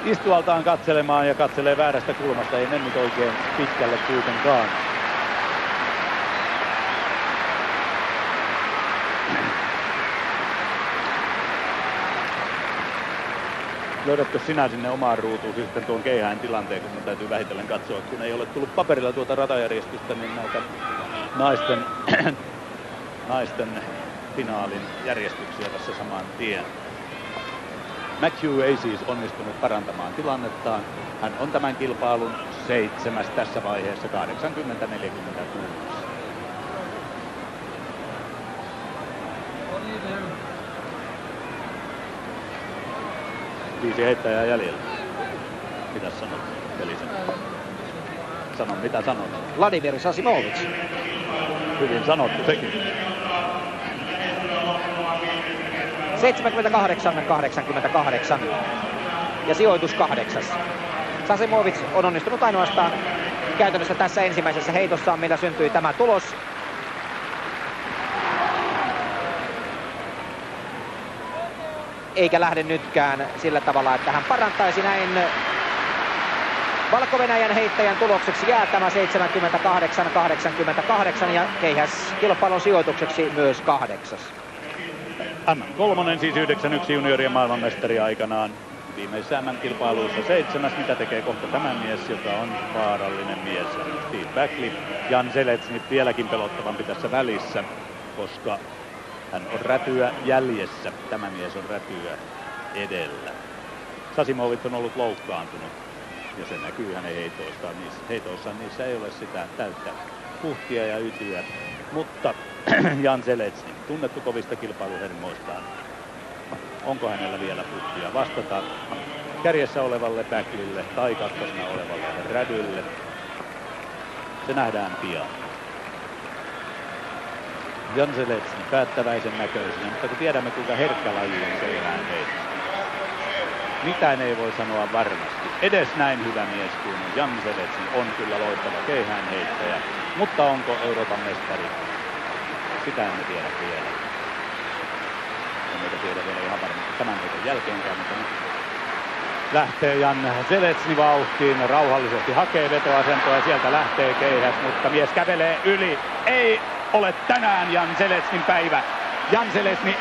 istualtaan katselemaan ja katselee väärästä kulmasta. Ei mennyt oikein pitkälle kuitenkaan. löydätkö sinä sinne omaan ruutuun sitten tuon keihään tilanteen, kun täytyy vähitellen katsoa, kun ei ole tullut paperilla tuota ratajärjestystä, niin näitä naisten, naisten finaalin järjestyksiä tässä saman tien. McHugh ei siis onnistunut parantamaan tilannettaan. Hän on tämän kilpailun seitsemäs tässä vaiheessa 80-46. Viisi heittäjää jäljellä. Mitä sanot, Pelisen? Sano, mitä sanot? Vladimir Sasimovic. Hyvin sanottu sekin. 78-88 ja sijoitus kahdeksas. Sasimovic on onnistunut ainoastaan käytännössä tässä ensimmäisessä heitossaan, millä syntyi tämä tulos. eikä lähde nytkään sillä tavalla, että hän parantaisi näin valko heittäjän tulokseksi jää tämä 78-88 ja keihäs kilpailun sijoitukseksi myös kahdeksas. Anna kolmonen siis 91 juniorien maailmanmestari aikanaan. Viimeisessä kilpailuissa seitsemäs, mitä tekee kohta tämä mies, joka on vaarallinen mies. Steve Backley, Jan Seletsnit vieläkin pelottavampi tässä välissä, koska hän on rätyä jäljessä. Tämä mies on rätyä edellä. Sasimovit on ollut loukkaantunut ja se näkyy hänen heitoistaan. Niissä, heitoissaan niissä ei ole sitä täyttä puhtia ja ytyä. Mutta Jan Seletsni, tunnettu kovista kilpailuhermoistaan. Onko hänellä vielä puhtia vastata kärjessä olevalle Backlille tai kakkosena olevalle Rädylle? Se nähdään pian. Jan Seletsni päättäväisen näköisenä, mutta kun tiedämme kuinka herkkä laji on keihään heitto. Mitään ei voi sanoa varmasti. Edes näin hyvä mies kuin Jan Seletsni on kyllä loistava keihään heittäjä. Mutta onko Euroopan mestari? Sitä emme tiedä vielä. Emme tiedä vielä ihan varmasti tämän heiton jälkeenkään, mutta nyt lähtee Jan Zeletsni vauhtiin, rauhallisesti hakee vetoasentoa ja sieltä lähtee keihäs, mutta mies kävelee yli. Ei ole tänään Jan Zeletsnin päivä. Jan Zeletsni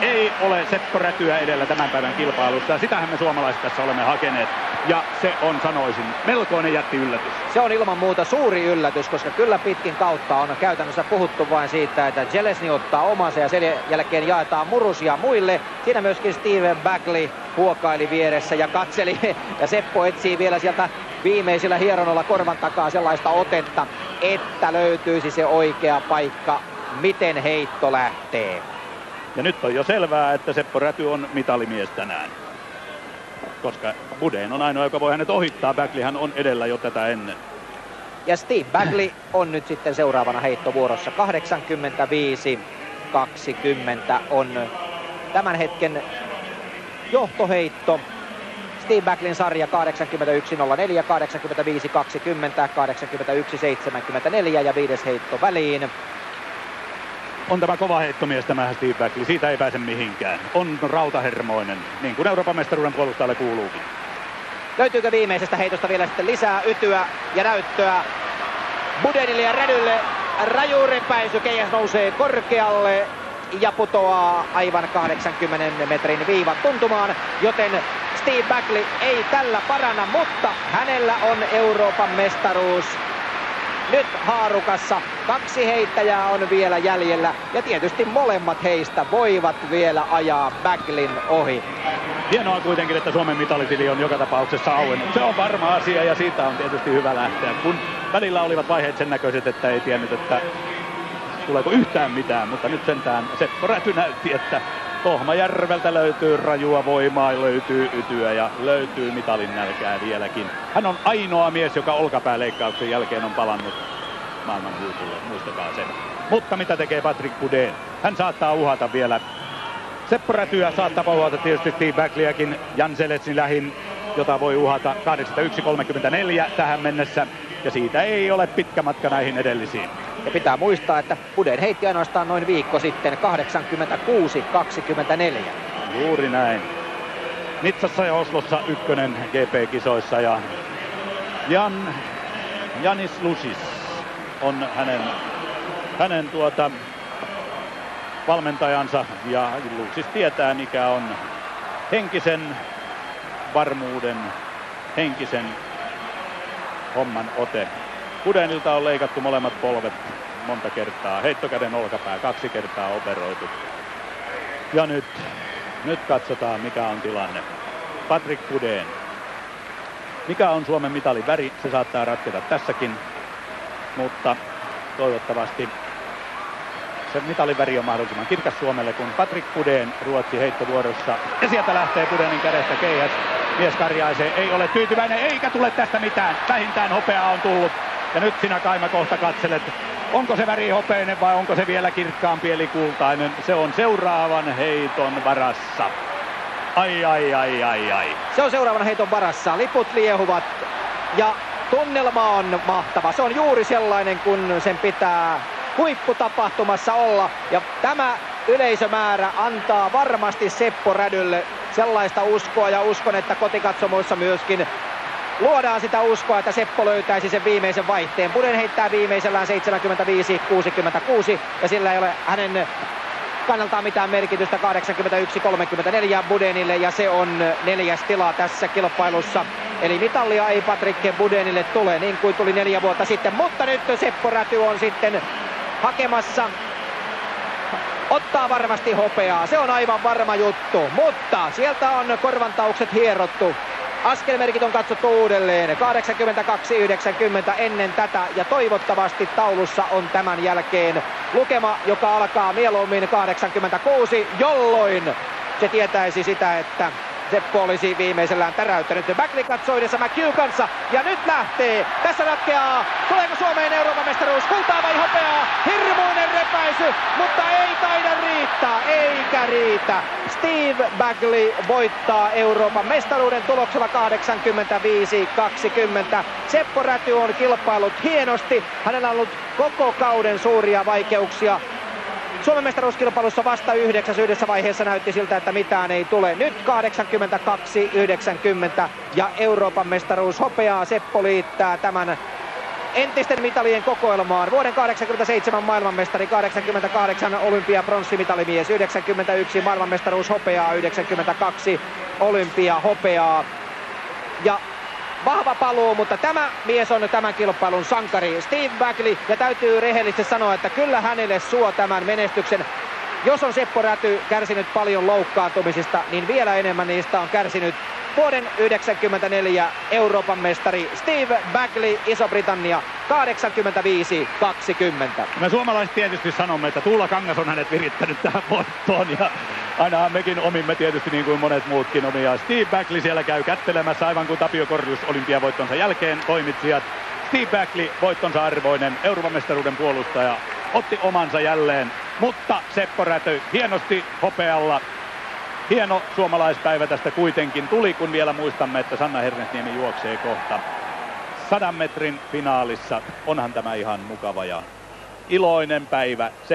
ei ole Seppo Rätyä edellä tämän päivän kilpailussa ja sitähän me suomalaiset tässä olemme hakeneet. Ja se on, sanoisin, melkoinen jätti yllätys. Se on ilman muuta suuri yllätys, koska kyllä pitkin kautta on käytännössä puhuttu vain siitä, että Jelesni ottaa omansa ja sen jälkeen jaetaan murusia muille. Siinä myöskin Steven Bagley huokaili vieressä ja katseli ja Seppo etsii vielä sieltä viimeisillä hieronolla korvan takaa sellaista otetta, että löytyisi se oikea paikka, miten heitto lähtee. Ja nyt on jo selvää, että Seppo Räty on mitalimies tänään. Koska Budeen on ainoa, joka voi hänet ohittaa. Bagleyhän on edellä jo tätä ennen. Ja Steve Bagley on nyt sitten seuraavana heittovuorossa. 85-20 on tämän hetken johtoheitto. Steve Backlin sarja 81-04, 85-20, 81-74 ja viides heitto väliin on tämä kova heittomies tämä Steve Backley, siitä ei pääse mihinkään. On rautahermoinen, niin kuin Euroopan mestaruuden puolustajalle kuuluukin. Löytyykö viimeisestä heitosta vielä sitten lisää ytyä ja näyttöä Budenille ja Rädylle? Raju repäisy, Keijäs nousee korkealle ja putoaa aivan 80 metrin viivan tuntumaan, joten Steve Backley ei tällä paranna, mutta hänellä on Euroopan mestaruus nyt haarukassa. Kaksi heittäjää on vielä jäljellä ja tietysti molemmat heistä voivat vielä ajaa Backlin ohi. Hienoa kuitenkin, että Suomen mitalitili on joka tapauksessa auennut. Se on varma asia ja siitä on tietysti hyvä lähteä. Kun välillä olivat vaiheet sen näköiset, että ei tiennyt, että tuleeko yhtään mitään, mutta nyt sentään Seppo Räty näytti, että Tohmajärveltä löytyy rajua voimaa, löytyy ytyä ja löytyy mitalin nälkää vieläkin. Hän on ainoa mies, joka olkapääleikkauksen jälkeen on palannut maailman huipulle, muistakaa se. Mutta mitä tekee Patrick Boudin? Hän saattaa uhata vielä. Seppo Rätyä saattaa uhata tietysti Steve Backleyäkin, Jan lähin, jota voi uhata 81-34 tähän mennessä. Ja siitä ei ole pitkä matka näihin edellisiin. Ja pitää muistaa, että Puden heitti ainoastaan noin viikko sitten 86-24. Juuri näin. Nitsassa ja Oslossa ykkönen GP-kisoissa ja Jan, Janis Lusis on hänen, hänen tuota valmentajansa ja Lusis tietää mikä on henkisen varmuuden, henkisen homman ote Kudenilta on leikattu molemmat polvet monta kertaa. Heittokäden olkapää kaksi kertaa operoitu. Ja nyt, nyt katsotaan mikä on tilanne. Patrick Puden. Mikä on Suomen mitalin väri? Se saattaa ratketa tässäkin. Mutta toivottavasti se mitalin väri on mahdollisimman kirkas Suomelle, kun Patrick Puden Ruotsi heittovuorossa. Ja sieltä lähtee Pudenin kädestä keihäs. Mies karjaisee, ei ole tyytyväinen, eikä tule tästä mitään. Vähintään hopeaa on tullut. Ja nyt sinä Kaima kohta katselet, onko se väri hopeinen vai onko se vielä kirkkaampi eli kultainen. Se on seuraavan heiton varassa. Ai, ai, ai, ai, ai. Se on seuraavan heiton varassa. Liput liehuvat ja tunnelma on mahtava. Se on juuri sellainen, kun sen pitää huipputapahtumassa olla. Ja tämä yleisömäärä antaa varmasti Seppo Rädylle sellaista uskoa ja uskon, että kotikatsomoissa myöskin luodaan sitä uskoa, että Seppo löytäisi sen viimeisen vaihteen. Puden heittää viimeisellään 75-66 ja sillä ei ole hänen kannaltaan mitään merkitystä 81-34 Budenille ja se on neljäs tila tässä kilpailussa. Eli mitallia ei Patrick Budenille tule niin kuin tuli neljä vuotta sitten, mutta nyt Seppo Räty on sitten hakemassa ottaa varmasti hopeaa. Se on aivan varma juttu, mutta sieltä on korvantaukset hierottu. Askelmerkit on katsottu uudelleen. 82-90 ennen tätä ja toivottavasti taulussa on tämän jälkeen lukema, joka alkaa mieluummin 86, jolloin se tietäisi sitä, että Seppo olisi viimeisellään täräyttänyt. Bagley katsoi edessä McHugh kanssa ja nyt lähtee. Tässä ratkeaa. Tuleeko Suomeen Euroopan mestaruus? Kultaa vai hopeaa? Hirmuinen repäisy, mutta ei taida riittää. Eikä riitä. Steve Bagley voittaa Euroopan mestaruuden tuloksella 85-20. Seppo Räty on kilpailut hienosti. Hänellä on ollut koko kauden suuria vaikeuksia. Suomen mestaruuskilpailussa vasta yhdeksäs yhdessä vaiheessa näytti siltä, että mitään ei tule. Nyt 82-90 ja Euroopan mestaruus hopeaa. Seppo liittää tämän entisten mitalien kokoelmaan. Vuoden 87 maailmanmestari, 88 olympia pronssimitalimies, 91 maailmanmestaruus hopeaa, 92 olympia hopeaa. Ja vahva paluu, mutta tämä mies on tämän kilpailun sankari Steve Bagley ja täytyy rehellisesti sanoa, että kyllä hänelle suo tämän menestyksen. Jos on Seppo Räty kärsinyt paljon loukkaantumisista, niin vielä enemmän niistä on kärsinyt vuoden 1994 Euroopan mestari Steve Bagley, Iso-Britannia, 85-20. Me suomalaiset tietysti sanomme, että Tuula Kangas on hänet virittänyt tähän voittoon ja ainahan mekin omimme tietysti niin kuin monet muutkin omia. Steve Bagley siellä käy kättelemässä aivan kuin Tapio Korjus olympiavoittonsa jälkeen toimitsijat. Steve Bagley, voittonsa arvoinen Euroopan mestaruuden puolustaja, otti omansa jälleen, mutta Seppo Rätö hienosti hopealla hieno suomalaispäivä tästä kuitenkin tuli, kun vielä muistamme, että Sanna Hernesniemi juoksee kohta sadan metrin finaalissa. Onhan tämä ihan mukava ja iloinen päivä.